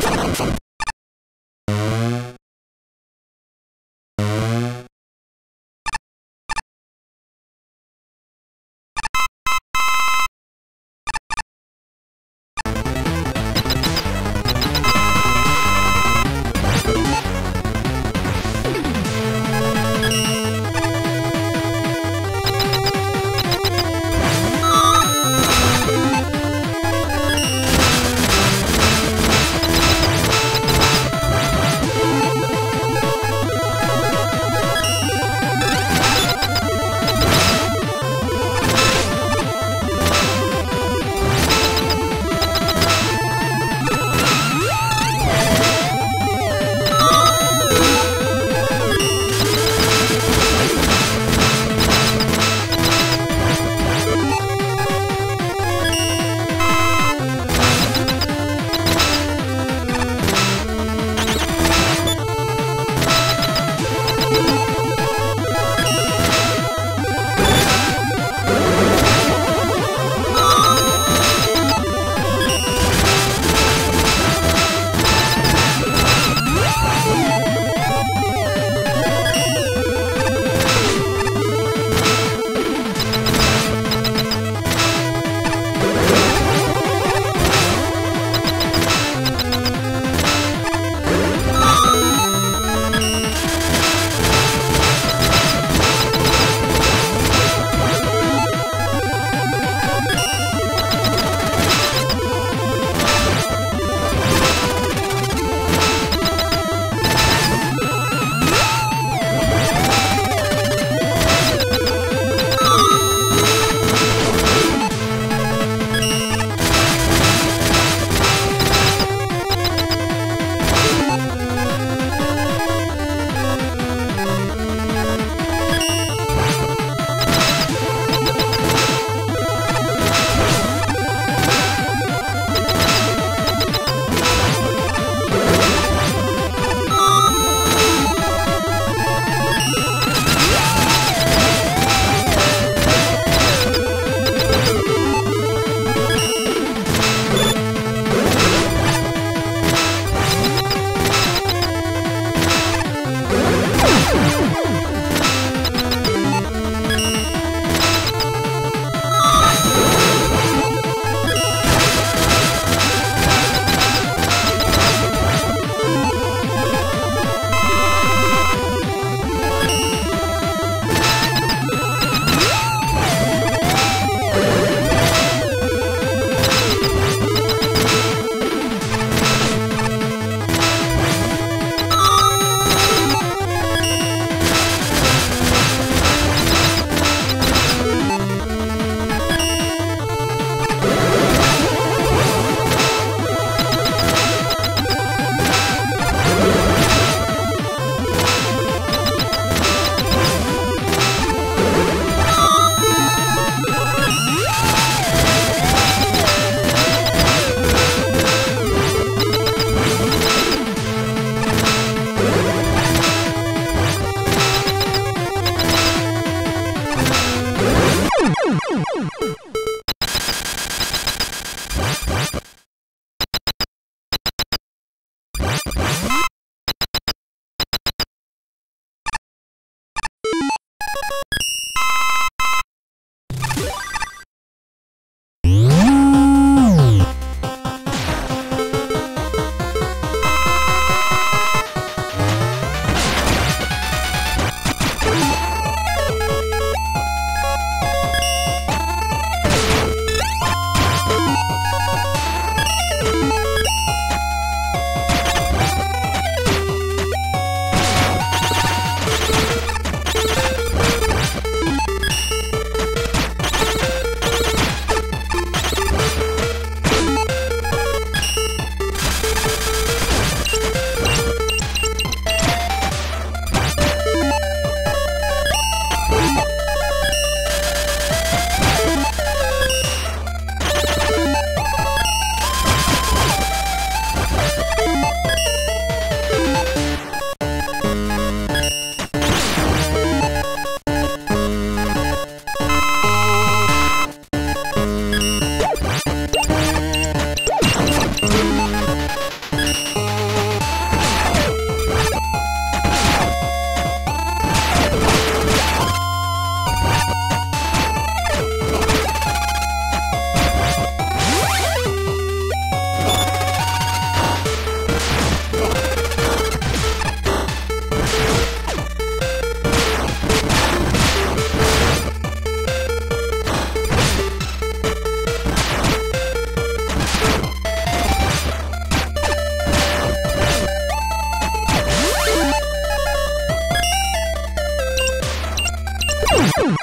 from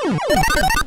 ¡Gracias!